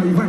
很愉快